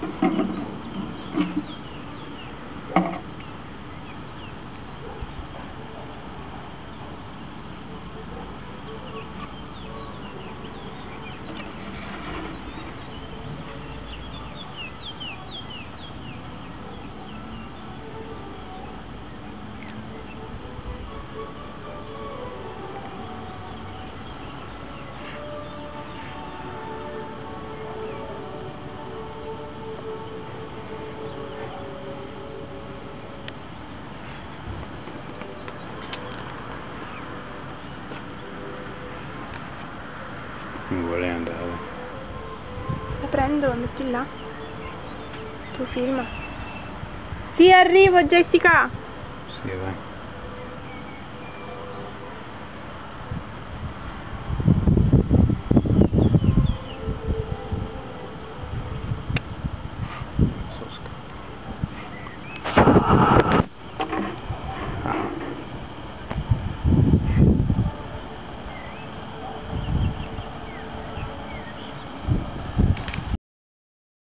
Thank you. Non vuole andare. La prendo, metti là. Tu filma. Sì, arrivo Jessica! Sì, vai.